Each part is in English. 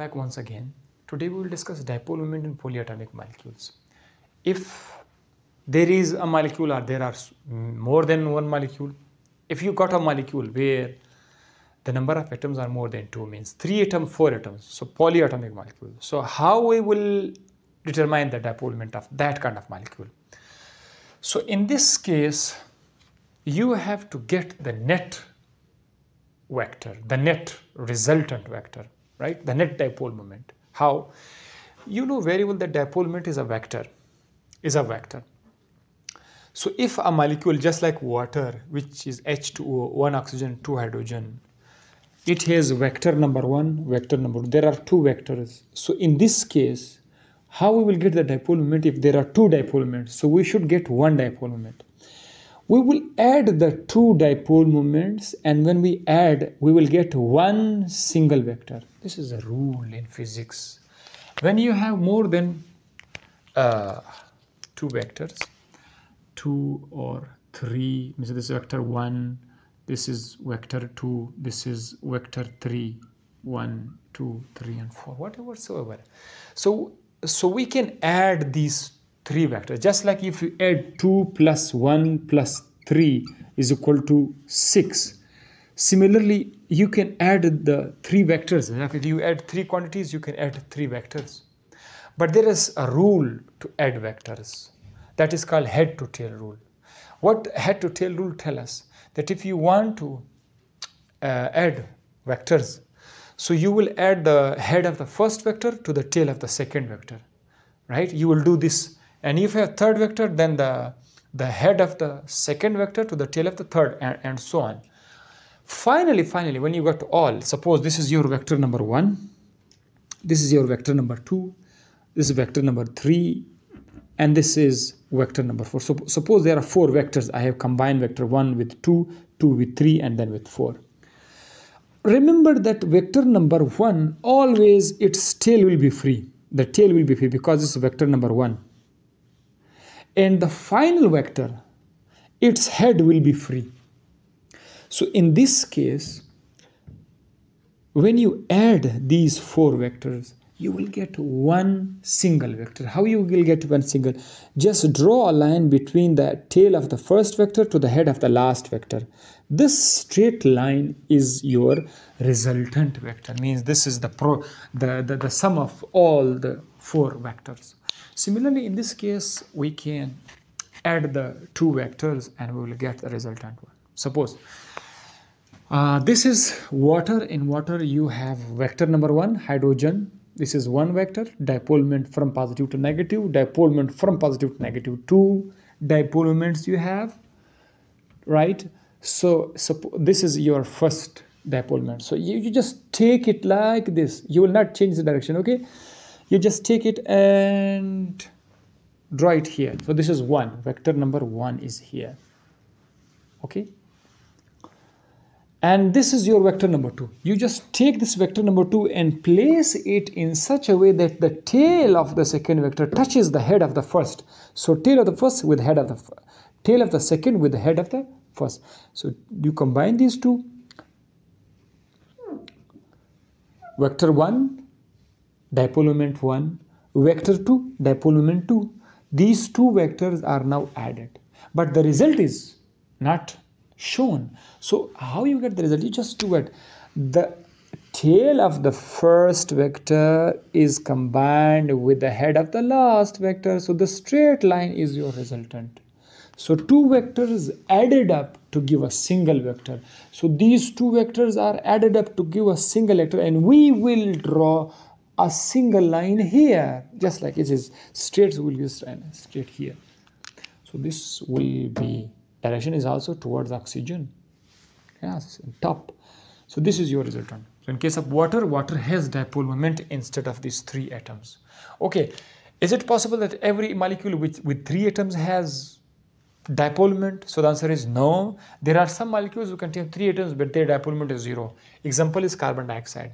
back once again. Today we will discuss dipole moment in polyatomic molecules. If there is a molecule or there are more than one molecule, if you got a molecule where the number of atoms are more than 2 means 3 atoms, 4 atoms, so polyatomic molecule. So how we will determine the dipole moment of that kind of molecule? So in this case, you have to get the net vector, the net resultant vector, right? The net dipole moment. How? You know very well that dipole moment is a vector, is a vector. So if a molecule just like water, which is H2O, one oxygen, two hydrogen, it has vector number one, vector number two. There are two vectors. So in this case, how we will get the dipole moment if there are two dipole moments? So we should get one dipole moment we will add the two dipole moments and when we add we will get one single vector. This is a rule in physics. When you have more than uh, two vectors two or three means this is vector one this is vector two this is vector three one two three and four whatever so so so we can add these three vectors. Just like if you add 2 plus 1 plus 3 is equal to 6. Similarly, you can add the three vectors. If you add three quantities, you can add three vectors. But there is a rule to add vectors. That is called head to tail rule. What head to tail rule tell us? That if you want to uh, add vectors, so you will add the head of the first vector to the tail of the second vector, right? You will do this and if you have third vector then the the head of the second vector to the tail of the third and, and so on. Finally finally when you got to all suppose this is your vector number one this is your vector number two this is vector number three and this is vector number four. So suppose there are four vectors. I have combined vector one with two two with three and then with four. Remember that vector number one always its tail will be free. The tail will be free because is vector number one and the final vector, its head will be free. So in this case, when you add these four vectors, you will get one single vector. How you will get one single? Just draw a line between the tail of the first vector to the head of the last vector. This straight line is your resultant vector. Means this is the pro the, the, the sum of all the four vectors. Similarly, in this case, we can add the two vectors and we will get the resultant one. Suppose uh, this is water. In water, you have vector number one, hydrogen. This is one vector, dipole moment from positive to negative, dipole moment from positive to negative. Two dipole moments you have, right? So, this is your first dipole moment. So you, you just take it like this. You will not change the direction, okay? you just take it and draw it here so this is one vector number one is here okay and this is your vector number two. You just take this vector number two and place it in such a way that the tail of the second vector touches the head of the first. So tail of the first with head of the tail of the second with the head of the first. So you combine these two. Vector 1 dipole moment 1, vector 2, dipole moment 2. These two vectors are now added. But the result is not shown. So how you get the result? You just do it. The tail of the first vector is combined with the head of the last vector. So the straight line is your resultant. So two vectors added up to give a single vector. So these two vectors are added up to give a single vector and we will draw a single line here just like it is straight We'll be straight here so this will be direction is also towards oxygen. Yes top. So this is your resultant. So in case of water water has dipole moment instead of these three atoms. Okay is it possible that every molecule with with three atoms has dipole moment? So the answer is no. There are some molecules who contain three atoms but their dipole moment is zero. Example is carbon dioxide.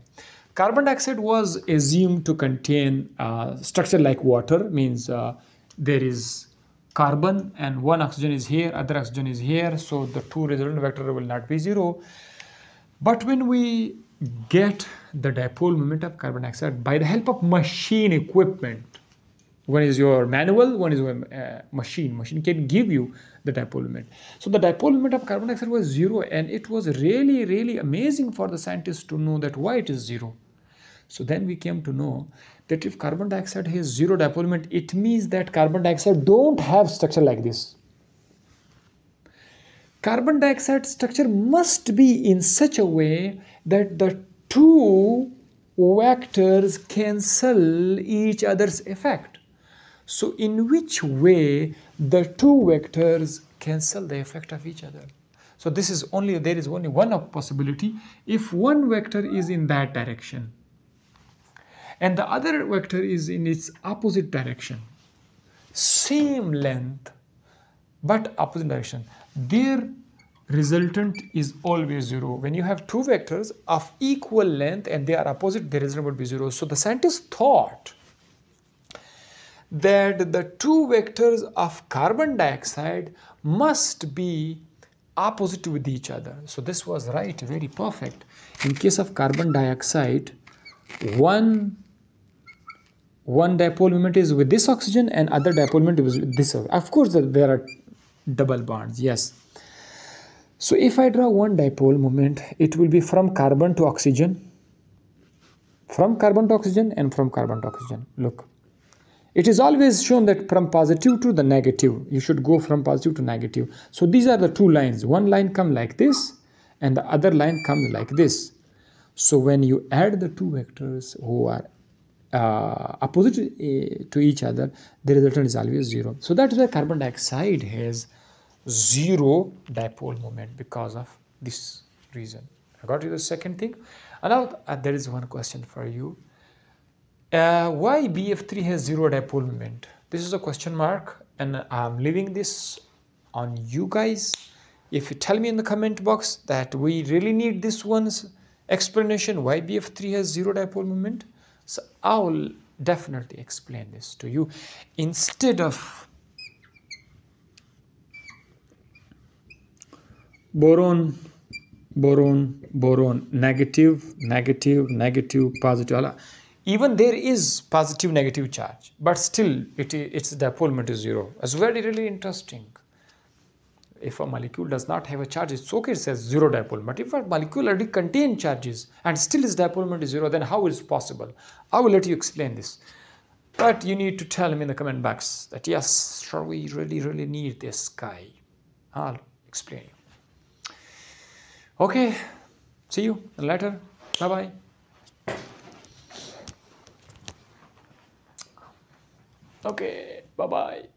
Carbon dioxide was assumed to contain uh, structure like water, means uh, there is carbon and one oxygen is here, other oxygen is here, so the two resultant vector will not be zero. But when we get the dipole moment of carbon dioxide by the help of machine equipment. One is your manual, one is your uh, machine. Machine can give you the dipole moment. So the dipole moment of carbon dioxide was zero and it was really, really amazing for the scientists to know that why it is zero. So then we came to know that if carbon dioxide has zero dipole moment, it means that carbon dioxide don't have structure like this. Carbon dioxide structure must be in such a way that the two vectors cancel each other's effect. So in which way the two vectors cancel the effect of each other? So this is only, there is only one possibility. If one vector is in that direction, and the other vector is in its opposite direction. Same length but opposite direction. Their resultant is always zero. When you have two vectors of equal length and they are opposite the resultant would be zero. So the scientists thought that the two vectors of carbon dioxide must be opposite with each other. So this was right very perfect. In case of carbon dioxide one one dipole moment is with this oxygen and other dipole moment is with this of course there are double bonds yes. So if i draw one dipole moment it will be from carbon to oxygen. From carbon to oxygen and from carbon to oxygen. Look. It is always shown that from positive to the negative you should go from positive to negative. So these are the two lines. One line come like this and the other line comes like this. So when you add the two vectors who are uh, opposite uh, to each other, the resultant is always zero. So that is why carbon dioxide has zero dipole moment because of this reason. I got you the second thing. And now uh, there is one question for you. Uh, why BF3 has zero dipole moment? This is a question mark and I'm leaving this on you guys. If you tell me in the comment box that we really need this one's explanation why BF3 has zero dipole moment, so I will definitely explain this to you instead of boron, boron, boron, negative, negative, negative, positive. Even there is positive negative charge, but still it, its dipole moment is zero. It's very really interesting if a molecule does not have a charge, it's okay, it says zero dipole. But if a molecule already contains charges and still its dipole moment is zero, then how is possible? I will let you explain this. But you need to tell me in the comment box that yes, sure, we really, really need this guy. I'll explain you. Okay, see you later. Bye-bye. Okay, bye-bye.